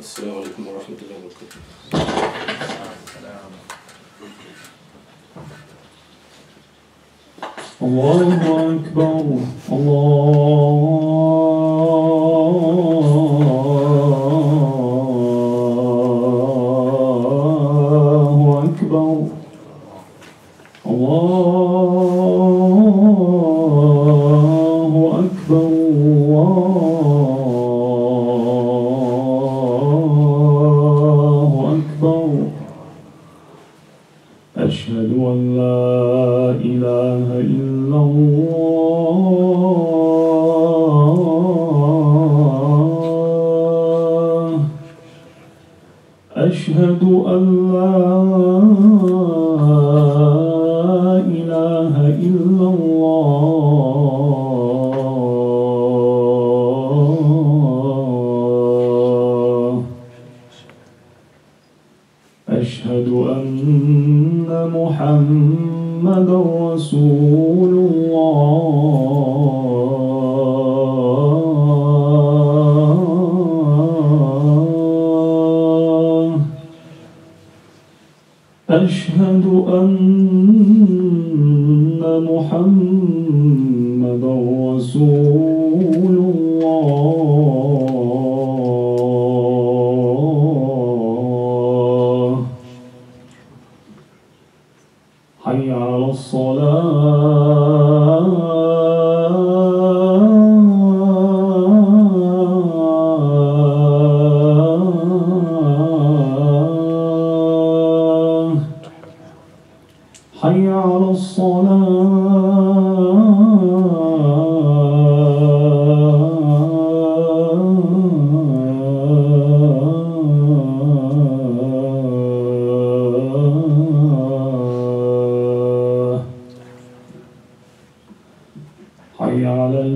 السلام عليكم ورحمة الله وبركاته الله أكبر الله honrando أن محمد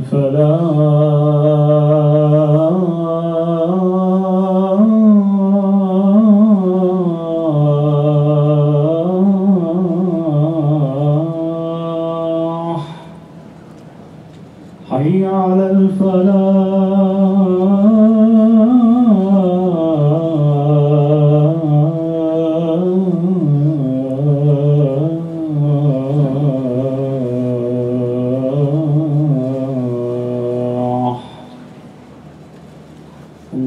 على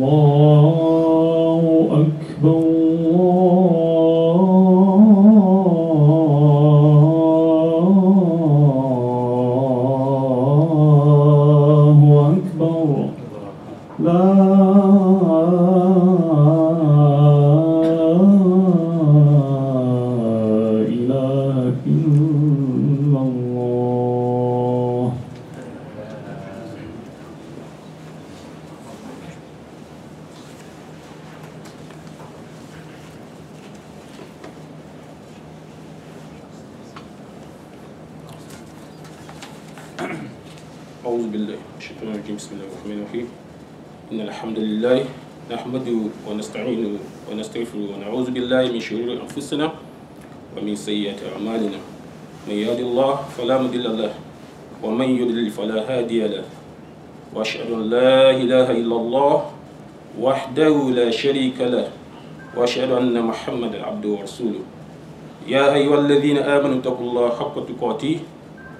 الله أكبر. الشيطان الرجيم بسم الله الرحمن الرحيم إن الحمد لله نحمده ونستعينه ونستغفره ونعوذ بالله من شرور أنفسنا ومن سيئات أعمالنا. من يهد الله فلا مضل له ومن يضلل فلا هادي له. وأشهد أن لا إله إلا الله وحده لا شريك له. وأشهد أن محمدا عبده ورسوله. يا أيها الذين آمنوا اتقوا الله حق تقاته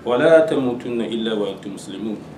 ولا تموتن إلا وأنتم مسلمون.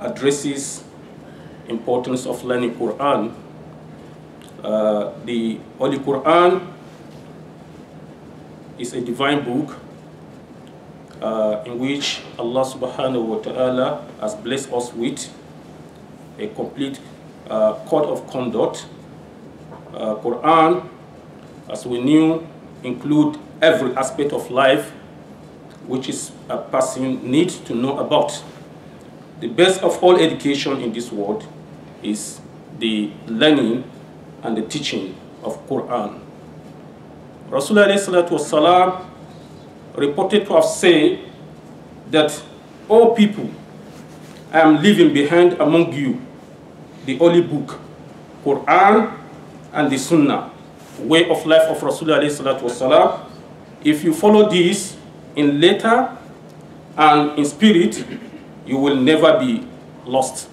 addresses importance of learning Quran uh, the Holy Quran is a divine book uh, in which Allah subhanahu wa ta'ala has blessed us with a complete uh, code of conduct. Uh, Quran, as we knew, include every aspect of life which is a person needs to know about. The best of all education in this world is the learning and the teaching of Quran. Rasulullah wasalam, reported to have said that all people I am leaving behind among you the holy book, Quran and the Sunnah, way of life of Rasulullah wasalam. If you follow this in letter and in spirit, you will never be lost.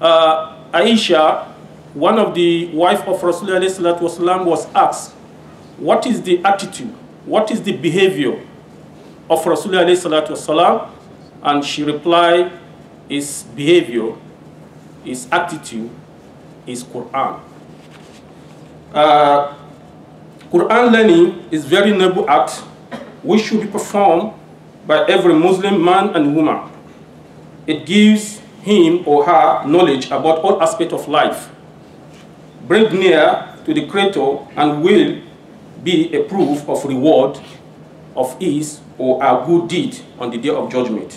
Uh, Aisha, one of the wife of Rasulullah wasalam, was asked, what is the attitude, what is the behavior of Rasulullah wasalam? And she replied, his behavior, his attitude is Quran. Uh, Quran learning is very noble act which should be performed by every Muslim man and woman. It gives him or her knowledge about all aspects of life, bring near to the Creator and will be a proof of reward of his or a good deed on the day of judgment.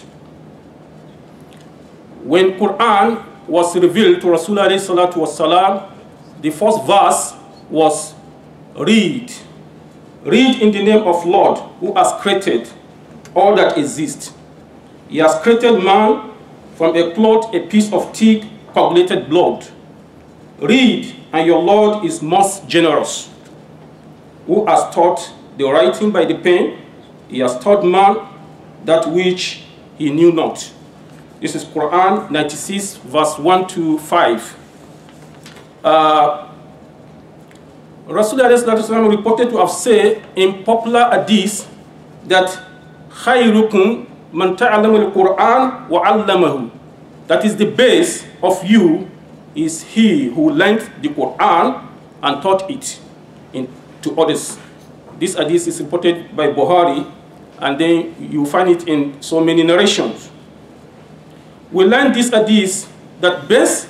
When Quran was revealed to Rasulullah wasalam, the first verse was read. Read in the name of Lord who has created all that exists. He has created man from a clot, a piece of thick, coagulated blood. Read, and your Lord is most generous, who has taught the writing by the pen. He has taught man that which he knew not. This is Quran 96, verse 1 to 5. Uh, Rasulullah reported to have said in popular hadith that khayrukum man ta'allama al-Quran wa 'allamahu. That is the base of you is he who learned the Quran and taught it in, to others. This hadith is reported by Bukhari and then you find it in so many narrations. We learn this hadith that best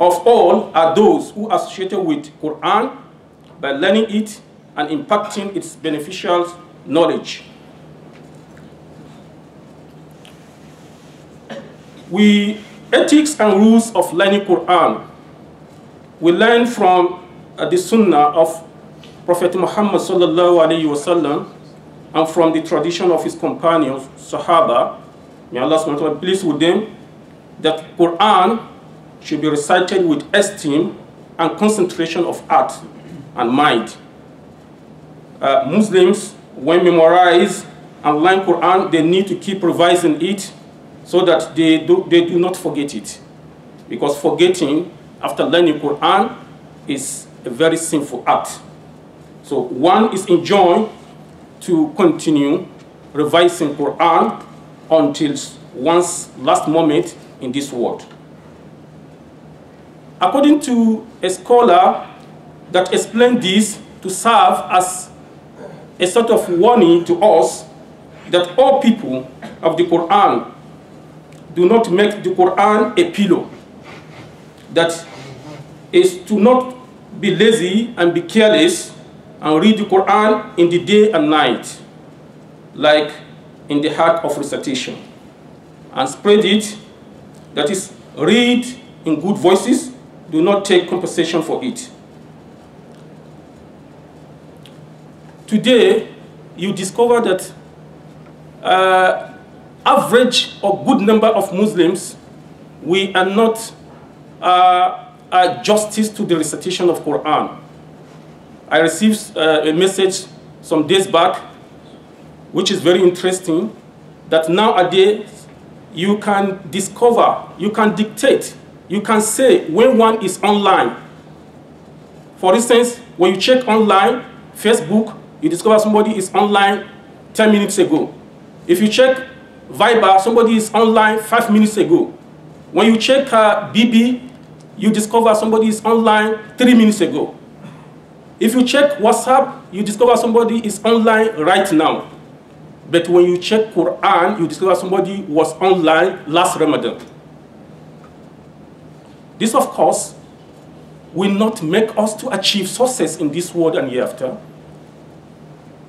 of all are those who associated with Quran by learning it and impacting its beneficial knowledge. We ethics and rules of learning Quran. We learn from uh, the Sunnah of Prophet Muhammad sallallahu alaihi wasallam and from the tradition of his companions, Sahaba. May Allah subhanahu wa ta'ala please with them that Quran should be recited with esteem and concentration of heart and mind. Uh, Muslims, when memorize and learn Quran, they need to keep revising it so that they do, they do not forget it. Because forgetting after learning Quran is a very sinful act. So one is enjoined to continue revising Quran until one's last moment in this world. According to a scholar that explained this to serve as a sort of warning to us that all people of the Quran do not make the Quran a pillow. That is to not be lazy and be careless and read the Quran in the day and night, like in the heart of recitation, and spread it. That is, read in good voices, do not take compensation for it. Today, you discover that uh, average or good number of Muslims, we are not uh, justice to the recitation of Quran. I received uh, a message some days back, which is very interesting, that nowadays you can discover, you can dictate, you can say when one is online. For instance, when you check online, Facebook, you discover somebody is online 10 minutes ago. If you check Viber, somebody is online five minutes ago. When you check uh, BB, you discover somebody is online three minutes ago. If you check WhatsApp, you discover somebody is online right now. But when you check Quran, you discover somebody was online last Ramadan. This, of course, will not make us to achieve success in this world and hereafter.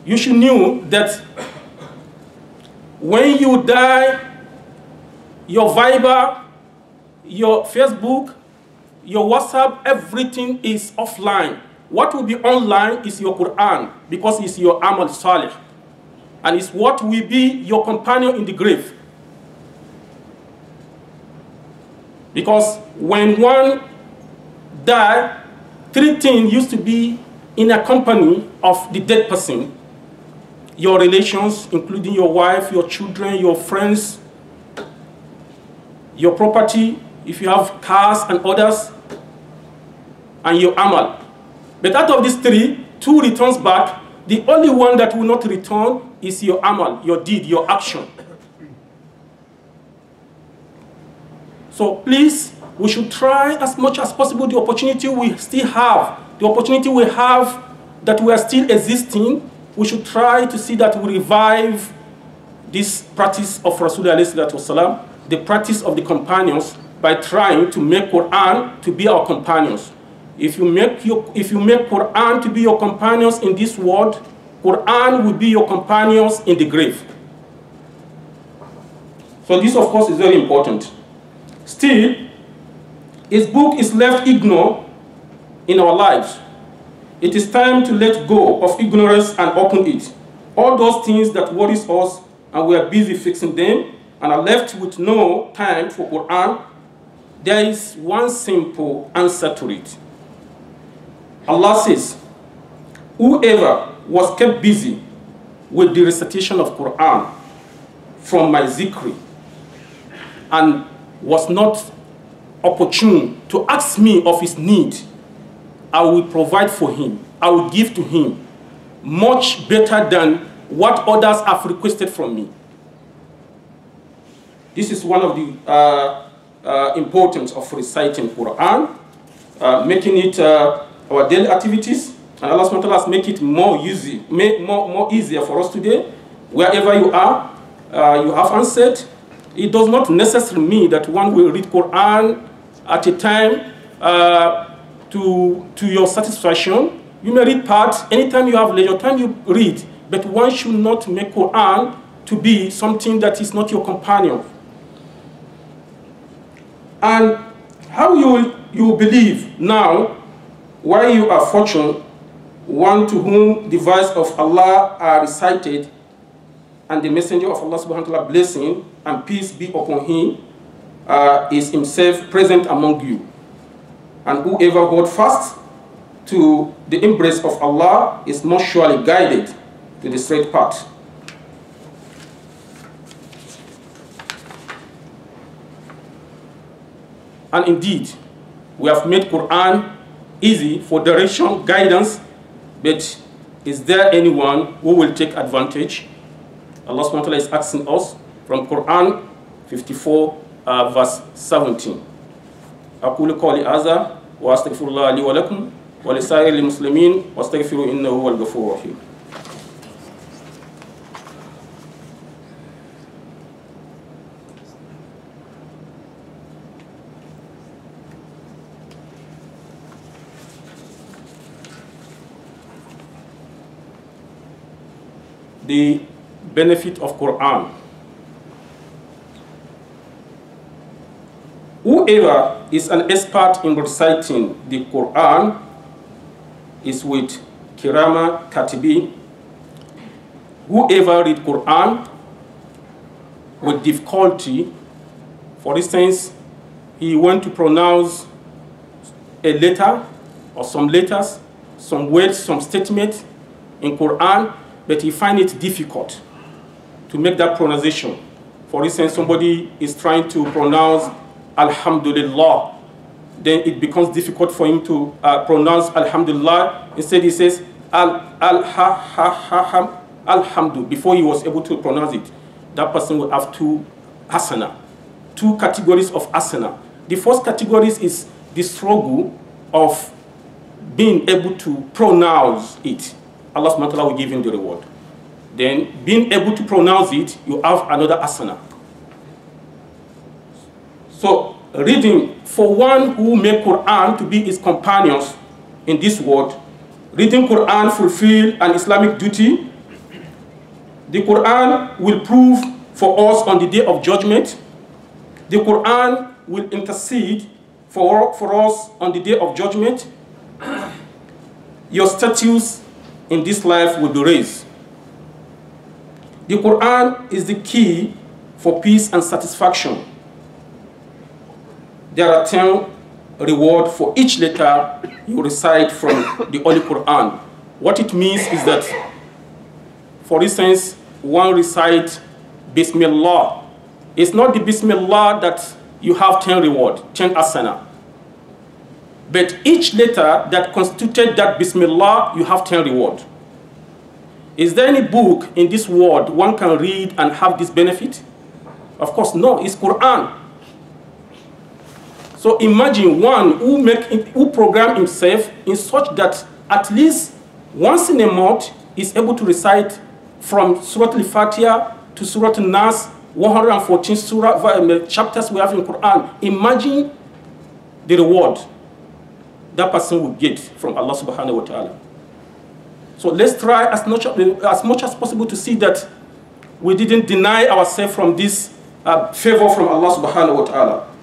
You should know that when you die, your Viber, your Facebook, your WhatsApp, everything is offline. What will be online is your Quran because it's your Amal Salih. And it's what will be your companion in the grave. Because when one died, three things used to be in a company of the dead person. Your relations, including your wife, your children, your friends, your property, if you have cars and others, and your amal. But out of these three, two returns back. The only one that will not return is your amal, your deed, your action. So please, we should try as much as possible the opportunity we still have, the opportunity we have that we are still existing, we should try to see that we revive this practice of Rasulullah the practice of the companions by trying to make Quran to be our companions. If you make your, if you make Quran to be your companions in this world, Quran will be your companions in the grave. So this, of course, is very important. Still, his book is left ignored in our lives. It is time to let go of ignorance and open it. All those things that worries us and we are busy fixing them and are left with no time for Quran, there is one simple answer to it. Allah says, whoever was kept busy with the recitation of Quran from my zikri and was not opportune to ask me of his need, I will provide for him. I will give to him much better than what others have requested from me. This is one of the uh, uh, importance of reciting Quran, uh, making it uh, our daily activities, and Allah ta'ala has make it more easy, make more, more easier for us today. Wherever you are, uh, you have answered. It does not necessarily mean that one will read Quran at a time uh, to, to your satisfaction. You may read parts anytime you have leisure time you read, but one should not make Quran to be something that is not your companion. And how you you believe now, why you are fortunate, one to whom the verse of Allah are recited, and the messenger of Allah subhanahu wa ta'ala blessing and peace be upon him, uh, is himself present among you. And whoever hold fast to the embrace of Allah is most surely guided to the straight path. And indeed, we have made Quran easy for direction, guidance, but is there anyone who will take advantage? Allah is asking us from Quran 54 uh, verse 17. أقول قولي هذا وأستغفر الله لي ولكم ولسائر المسلمين واستغفروا إنه هو الغفور الرحيم. the benefit of Quran. Whoever is an expert in reciting the Quran is with Kirama Katibi. Whoever read Quran with difficulty, for instance, he went to pronounce a letter or some letters, some words, some statement in Quran, but he find it difficult to make that pronunciation. For instance, somebody is trying to pronounce Alhamdulillah, then it becomes difficult for him to uh, pronounce Alhamdulillah. Instead, he says Al Al Ha Ha Ha Ha Alhamdu before he was able to pronounce it. That person will have two asana, two categories of asana. The first category is the struggle of being able to pronounce it. Allah subhanahu wa ta'ala will give him the reward. Then being able to pronounce it, you have another asana. So reading for one who make Quran to be his companions in this world, reading Quran fulfill an Islamic duty. The Quran will prove for us on the day of judgment. The Quran will intercede for, for us on the day of judgment. Your status in this life will be raised. The Quran is the key for peace and satisfaction. There are 10 reward for each letter you recite from the Holy Quran. What it means is that, for instance, one recite Bismillah. It's not the Bismillah that you have 10 reward, 10 asana. But each letter that constituted that Bismillah, you have 10 reward. Is there any book in this world one can read and have this benefit? Of course, no, it's Quran. So imagine one who make who program himself in such that at least once in a month is able to recite from Surah Al-Fatiha to Surah Al-Nas, 114 surah chapters we have in Quran. Imagine the reward that person will get from Allah subhanahu wa ta'ala. So let's try as much, as much as possible to see that we didn't deny ourselves from this uh, favor from Allah subhanahu wa ta'ala.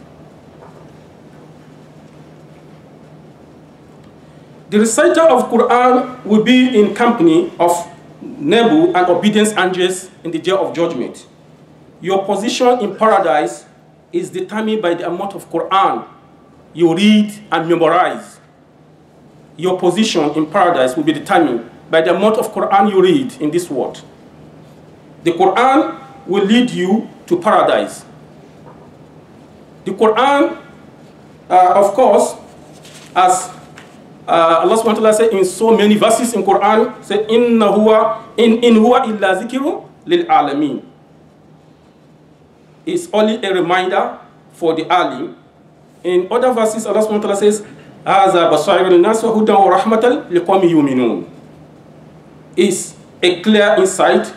The reciter of Quran will be in company of Nebu and obedience angels in the day of judgment. Your position in paradise is determined by the amount of Quran you read and memorize. Your position in paradise will be determined by the amount of Quran you read in this world. The Quran will lead you to paradise. The Quran, uh, of course, as uh, Allah subhanahu wa ta'ala said in so many verses in Quran, say, Inna huwa, in, in huwa illa zikru lil alamin. It's only a reminder for the alim. In other verses, Allah subhanahu wa ta'ala says, هذا بصائر الناس وهدى ورحمة لقوم يؤمنون. Is a clear insight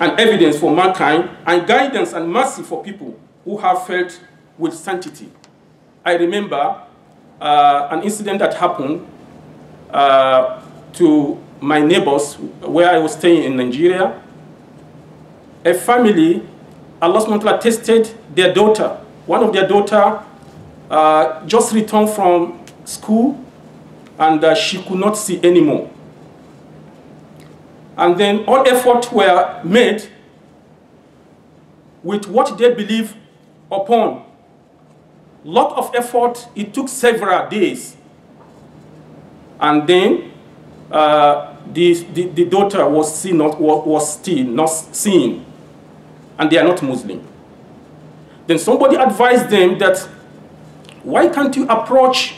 and evidence for mankind and guidance and mercy for people who have felt with sanctity. I remember uh, an incident that happened uh, to my neighbors where I was staying in Nigeria. A family, Allah subhanahu tested their daughter. One of their daughter uh, just returned from school and uh, she could not see anymore. And then all efforts were made with what they believe upon. Lot of effort, it took several days. And then uh, the, the, the, daughter was, seen not, was still not seen, and they are not Muslim. Then somebody advised them that why can't you approach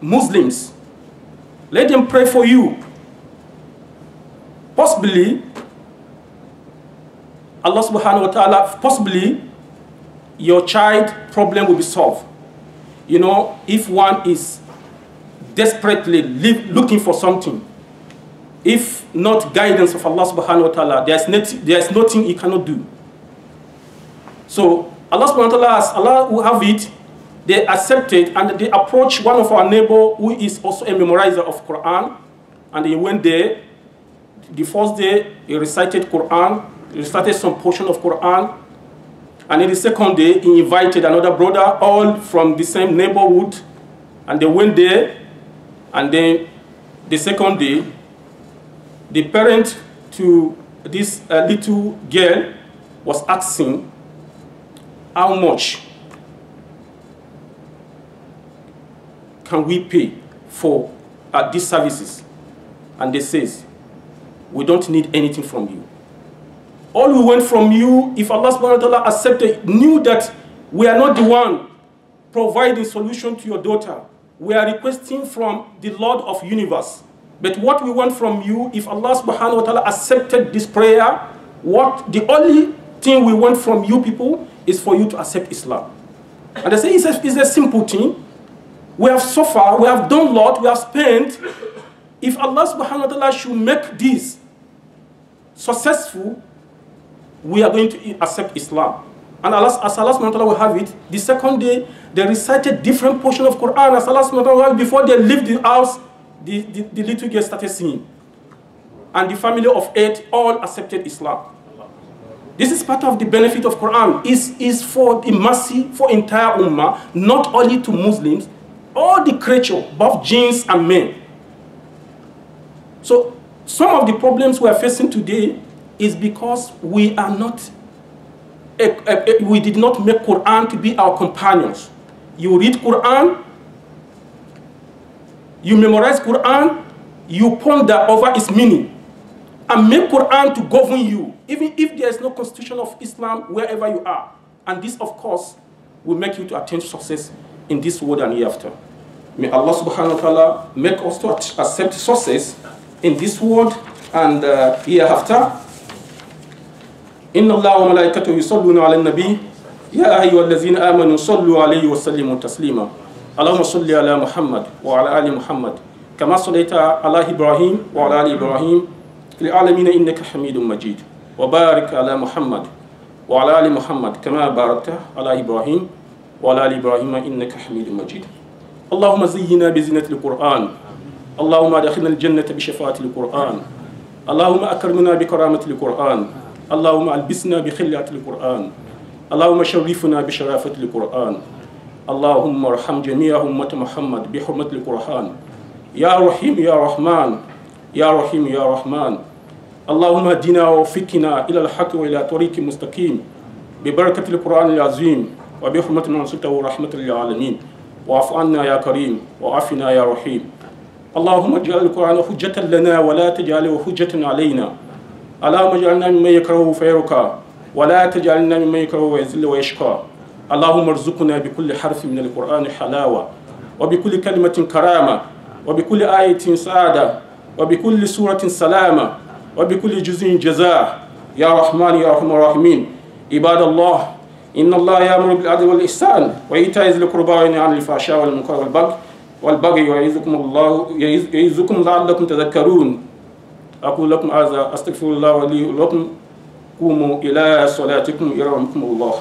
Muslims? Let them pray for you. Possibly, Allah subhanahu wa ta'ala, possibly your child problem will be solved. You know, if one is desperately looking for something, if not guidance of Allah subhanahu wa ta'ala, there's, there's nothing he cannot do. So Allah subhanahu wa ta'ala, as Allah who have it, they accepted and they approached one of our neighbor who is also a memorizer of Quran. And he went there. The first day, he recited Quran, he recited some portion of Quran. And in the second day, he invited another brother, all from the same neighborhood. And they went there. And then the second day, the parent to this uh, little girl was asking how much can we pay for uh, these services? And they says, we don't need anything from you. All we want from you, if Allah subhanahu wa ta'ala accepted, knew that we are not the one providing solution to your daughter. We are requesting from the Lord of universe. But what we want from you, if Allah subhanahu wa ta'ala accepted this prayer, what the only thing we want from you people is for you to accept Islam. And they say it's a, it's a simple thing. We have suffered, we have done a lot, we have spent. If Allah subhanahu wa ta'ala should make this successful, we are going to accept Islam. And Allah, as Allah subhanahu will have it, the second day, they recited different portion of Quran as Allah wa ta'ala, before they leave the house, the, the, the little girl started singing. And the family of eight all accepted Islam. This is part of the benefit of Quran. is is for the mercy for entire ummah, not only to Muslims, all the creature, both jinns and men. So some of the problems we are facing today is because we are not, we did not make Quran to be our companions. You read Quran, you memorize Quran, you ponder over its meaning, and make Quran to govern you, even if there is no constitution of Islam wherever you are. And this, of course, will make you to attain success in this world and hereafter. May Allah subhanahu wa ta'ala make us to accept success in this world and uh, hereafter. إن الله وملائكته يصلون على النبي. يا أيها الذين آمنوا صلوا عليه وسلموا تسليما. اللهم صل على محمد وعلى آل محمد. كما صليت على إبراهيم وعلى آل إبراهيم. في العالمين إنك حميد مجيد. وبارك على محمد وعلى آل محمد. كما باركت على إبراهيم وعلى آل إبراهيم. إنك حميد مجيد. اللهم زينا بزينة القرآن. اللهم أدخلنا الجنة بشفاعة القرآن. اللهم أكرمنا بكرامة القرآن. اللهم ألبسنا بخلعة القرآن. اللهم شرفنا بشرافة القرآن. اللهم ارحم جميع أمة محمد بحرمة القرآن. يا رحيم يا رحمن. يا رحيم يا رحمن. اللهم اهدنا ووفقنا إلى الحق وإلى طريق مستقيم. ببركة القرآن العظيم وبحرمة من أرسلته رحمة للعالمين. واعف عنا يا كريم وعافنا يا رحيم. اللهم اجعل القرآن حجة لنا ولا تجعله حجة علينا. اللهم اجعلنا ممن يكره فيركى ولا تجعلنا ممن يكره ويذل ويشقى. اللهم ارزقنا بكل حرف من القرآن حلاوة وبكل كلمة كرامة وبكل آية سعادة وبكل سورة سلامة وبكل جزء جزاء. يا رحمن يا رحمن الراحمين. عباد الله إن الله يأمر بالعدل والإحسان وإيتاء ذي القربى وينهى عن الفحشاء والمنكر والبغي والبغي يعظكم الله يعظكم لعلكم تذكرون. أقول لكم هذا أستغفر الله ولي ولكم. قوموا إلى صلاتكم يرحمكم الله.